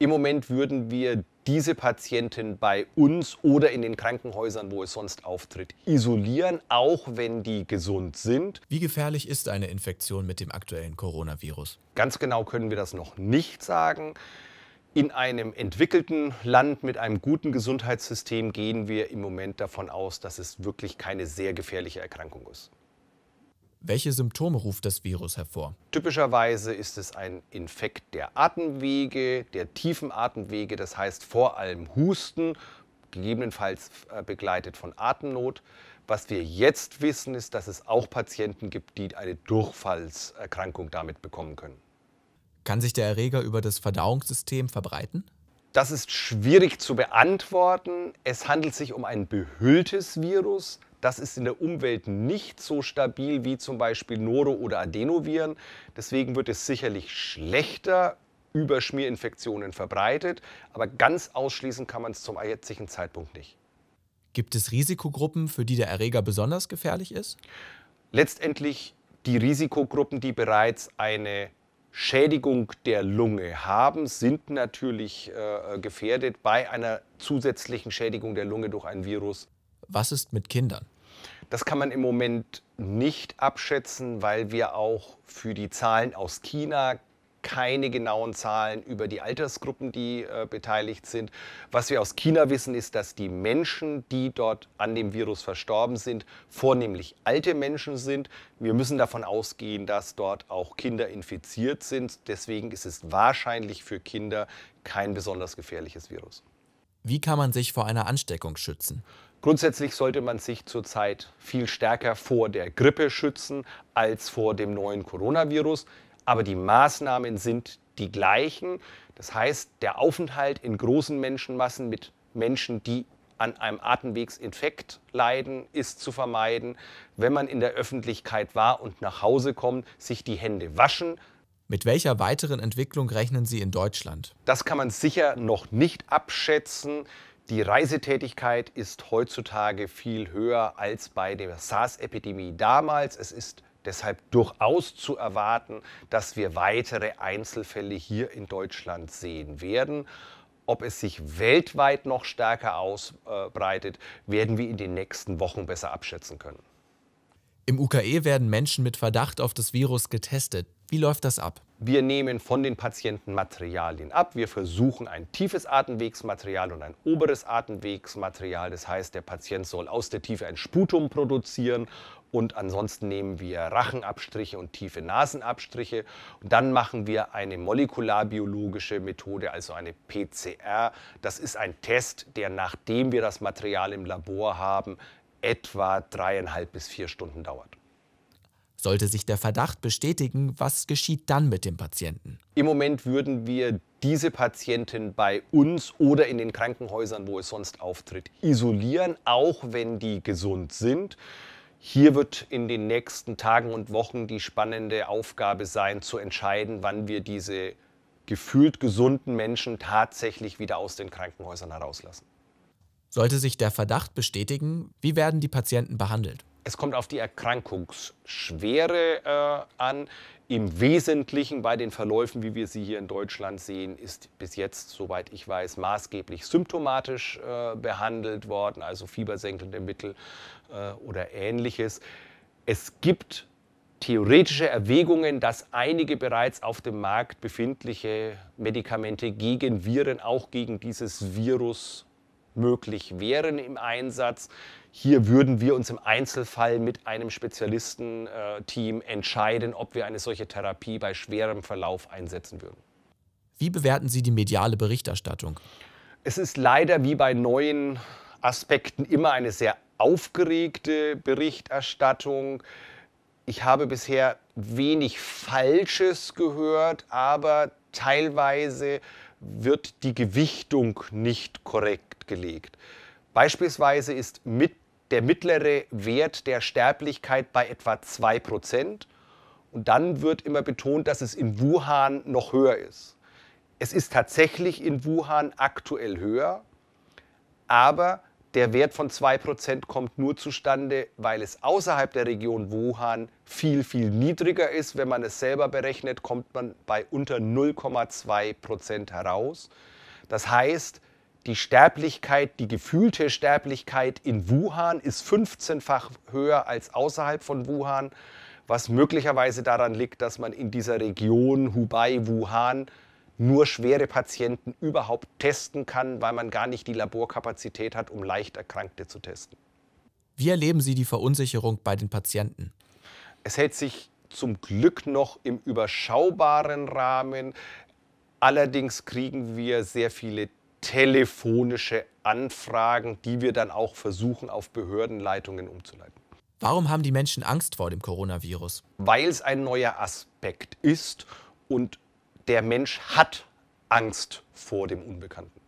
Im Moment würden wir diese Patienten bei uns oder in den Krankenhäusern, wo es sonst auftritt, isolieren, auch wenn die gesund sind. Wie gefährlich ist eine Infektion mit dem aktuellen Coronavirus? Ganz genau können wir das noch nicht sagen. In einem entwickelten Land mit einem guten Gesundheitssystem gehen wir im Moment davon aus, dass es wirklich keine sehr gefährliche Erkrankung ist. Welche Symptome ruft das Virus hervor? Typischerweise ist es ein Infekt der Atemwege, der tiefen Atemwege, das heißt vor allem Husten, gegebenenfalls äh, begleitet von Atemnot. Was wir jetzt wissen, ist, dass es auch Patienten gibt, die eine Durchfallserkrankung damit bekommen können. Kann sich der Erreger über das Verdauungssystem verbreiten? Das ist schwierig zu beantworten. Es handelt sich um ein behülltes Virus. Das ist in der Umwelt nicht so stabil wie zum Beispiel Noro- oder Adenoviren. Deswegen wird es sicherlich schlechter über Schmierinfektionen verbreitet. Aber ganz ausschließen kann man es zum jetzigen Zeitpunkt nicht. Gibt es Risikogruppen, für die der Erreger besonders gefährlich ist? Letztendlich die Risikogruppen, die bereits eine Schädigung der Lunge haben, sind natürlich äh, gefährdet bei einer zusätzlichen Schädigung der Lunge durch ein Virus. Was ist mit Kindern? Das kann man im Moment nicht abschätzen, weil wir auch für die Zahlen aus China keine genauen Zahlen über die Altersgruppen, die äh, beteiligt sind. Was wir aus China wissen, ist, dass die Menschen, die dort an dem Virus verstorben sind, vornehmlich alte Menschen sind. Wir müssen davon ausgehen, dass dort auch Kinder infiziert sind. Deswegen ist es wahrscheinlich für Kinder kein besonders gefährliches Virus. Wie kann man sich vor einer Ansteckung schützen? Grundsätzlich sollte man sich zurzeit viel stärker vor der Grippe schützen als vor dem neuen Coronavirus aber die Maßnahmen sind die gleichen. Das heißt, der Aufenthalt in großen Menschenmassen mit Menschen, die an einem Atemwegsinfekt leiden, ist zu vermeiden. Wenn man in der Öffentlichkeit war und nach Hause kommt, sich die Hände waschen. Mit welcher weiteren Entwicklung rechnen Sie in Deutschland? Das kann man sicher noch nicht abschätzen. Die Reisetätigkeit ist heutzutage viel höher als bei der SARS-Epidemie damals. Es ist deshalb durchaus zu erwarten, dass wir weitere Einzelfälle hier in Deutschland sehen werden. Ob es sich weltweit noch stärker ausbreitet, werden wir in den nächsten Wochen besser abschätzen können. Im UKE werden Menschen mit Verdacht auf das Virus getestet. Wie läuft das ab? Wir nehmen von den Patienten Materialien ab. Wir versuchen ein tiefes Atemwegsmaterial und ein oberes Atemwegsmaterial. Das heißt, der Patient soll aus der Tiefe ein Sputum produzieren und ansonsten nehmen wir Rachenabstriche und tiefe Nasenabstriche. Und dann machen wir eine molekularbiologische Methode, also eine PCR. Das ist ein Test, der nachdem wir das Material im Labor haben, etwa dreieinhalb bis vier Stunden dauert. Sollte sich der Verdacht bestätigen, was geschieht dann mit dem Patienten? Im Moment würden wir diese Patienten bei uns oder in den Krankenhäusern, wo es sonst auftritt, isolieren, auch wenn die gesund sind. Hier wird in den nächsten Tagen und Wochen die spannende Aufgabe sein, zu entscheiden, wann wir diese gefühlt gesunden Menschen tatsächlich wieder aus den Krankenhäusern herauslassen. Sollte sich der Verdacht bestätigen, wie werden die Patienten behandelt? Es kommt auf die Erkrankungsschwere äh, an. Im Wesentlichen bei den Verläufen, wie wir sie hier in Deutschland sehen, ist bis jetzt, soweit ich weiß, maßgeblich symptomatisch äh, behandelt worden, also fiebersenkende Mittel äh, oder ähnliches. Es gibt theoretische Erwägungen, dass einige bereits auf dem Markt befindliche Medikamente gegen Viren, auch gegen dieses Virus möglich wären im Einsatz. Hier würden wir uns im Einzelfall mit einem Spezialistenteam entscheiden, ob wir eine solche Therapie bei schwerem Verlauf einsetzen würden. Wie bewerten Sie die mediale Berichterstattung? Es ist leider wie bei neuen Aspekten immer eine sehr aufgeregte Berichterstattung. Ich habe bisher wenig Falsches gehört, aber teilweise wird die Gewichtung nicht korrekt gelegt. Beispielsweise ist mit der mittlere Wert der Sterblichkeit bei etwa 2%. Und dann wird immer betont, dass es in Wuhan noch höher ist. Es ist tatsächlich in Wuhan aktuell höher, aber der Wert von 2% kommt nur zustande, weil es außerhalb der Region Wuhan viel, viel niedriger ist. Wenn man es selber berechnet, kommt man bei unter 0,2% heraus. Das heißt, die Sterblichkeit, die gefühlte Sterblichkeit in Wuhan ist 15-fach höher als außerhalb von Wuhan, was möglicherweise daran liegt, dass man in dieser Region Hubei, Wuhan nur schwere Patienten überhaupt testen kann, weil man gar nicht die Laborkapazität hat, um leicht Erkrankte zu testen. Wie erleben Sie die Verunsicherung bei den Patienten? Es hält sich zum Glück noch im überschaubaren Rahmen. Allerdings kriegen wir sehr viele telefonische Anfragen, die wir dann auch versuchen, auf Behördenleitungen umzuleiten. Warum haben die Menschen Angst vor dem Coronavirus? Weil es ein neuer Aspekt ist und der Mensch hat Angst vor dem Unbekannten.